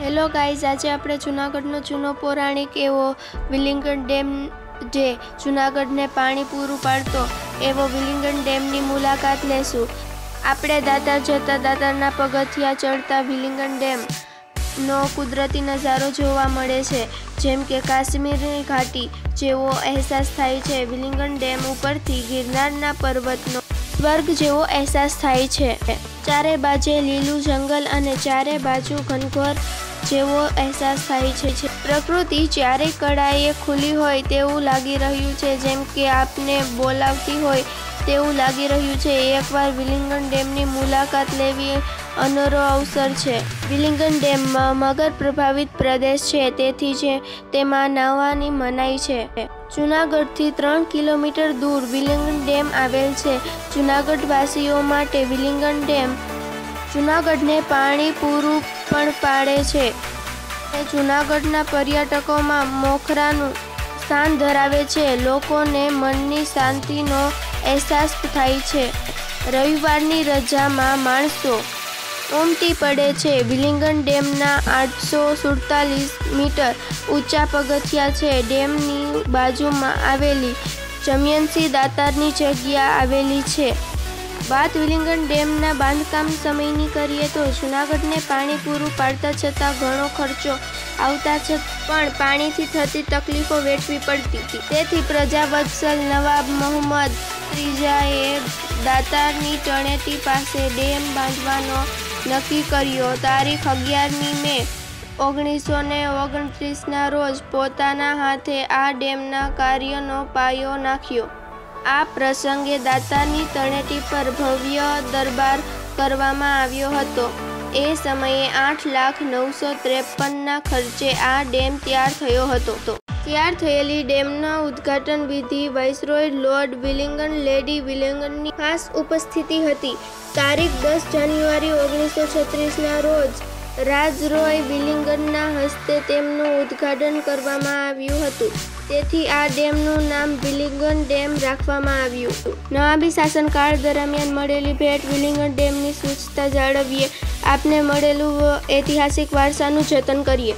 Hello guys, આજે આપણે જૂનાગઢનો જૂનો પૌરાણિક એવો વિલિંગન ડેમ જે જૂનાગઢને પાણી પૂરું પાડતો એવો વિલિંગન ડેમની મુલાકાત લેશું. આપણે દાતાર જતા દાતારના પગથિયા ચડતા વિલિંગન ડેમ કુદરતી નજારો જોવા મળે છે. જેમ કે કાશ્મીરની ઘાટી, જેવો અહેસાસ થાય છે વિલિંગન ડેમ ઉપરથી ગિરનારના પર્વતનો સ્વર્ગ જેવો અહેસાસ થાય છે. ચારે બાજે લીલું જંગલ અને ચારે બાજુ ઘનઘોર જેવો અહેસાસ થાય છે પ્રકૃતિ ચારે કળાએ ખુલ્લી હોય તેવું લાગી રહ્યું છે, જેમ કે આપને બોલાવતી હોય તેવું લાગી રહ્યું છે. એકવાર વિલિંગન ડેમની મુલાકાત લેવી અનોરો અવસર છે. વિલિંગન ડેમમાં મગર પ્રભાવિત પ્રદેશ છે, તેથી જે તેમાં નાહવાની મનાઈ છે. જૂનાગઢથી ત્રણ કિલોમીટર દૂર વિલિંગન ડેમ આવેલ છે. જૂનાગઢવાસીઓ માટે વિલિંગન ડેમ જૂનાગઢને પાણી પૂરું પણ પાડે છે. જૂનાગઢના પર્યટકોમાં મોખરાનું સ્થાન ધરાવે છે. લોકોને મનની શાંતિનો અહેસાસ થાય છે. રવિવારની રજામાં માણસો ઉમટી પડે છે. વિલિંગન ડેમના આઠસો સુડતાલીસ મીટર ઊંચા પગથિયા છે. ડેમની બાજુમાં આવેલી જમયંસી દાતારની જગ્યા આવેલી છે. વાત વિલિંગન ડેમના બાંધકામ સમયની કરીએ તો જૂનાગઢને પાણી પૂરું પાડતા છતાં ઘણો ખર્ચો આવતા છતાં પણ પાણીથી થતી તકલીફો વેઠવી પડતી હતી. તેથી પ્રજાવત્સલ નવાબ મોહમ્મદ ત્રીજાએ દાતારની ટણેટી પાસે ડેમ બાંધવાનો નક્કી કર્યો. તારીખ અગિયારમી મે ઓગણીસો ને ઓગણત્રીસના રોજ પોતાના હાથે આ ડેમના કાર્યનો પાયો નાખ્યો. આ પ્રસંગે દાતાની તળેટી પર ભવ્ય દરબાર કરવામાં આવ્યો હતો. એ સમયે આઠ લાખ નવસો ત્રેપનના ખર્ચે આ ડેમ તૈયાર થયો હતો. તૈયાર થયેલી ડેમના ઉદ્ઘાટન વિધિ વાઇસરોય લોર્ડ વિલિંગન, લેડી વિલિંગનની ખાસ ઉપસ્થિતિ હતી. તારીખ દસ જાન્યુઆરી ઓગણીસો છત્રીસના રોજ રાજરોય વિલિંગનના હસ્તે તેમનું ઉદ્ઘાટન કરવામાં આવ્યું હતું. તેથી આ ડેમનું નામ વિલિંગન ડેમ રાખવામાં આવ્યું. નવાબી શાસનકાળ દરમિયાન મળેલી ભેટ વિલિંગન ડેમની સ્વચ્છતા જાળવીએ. આપને મળેલું ઐતિહાસિક વારસાનું જતન કરીએ.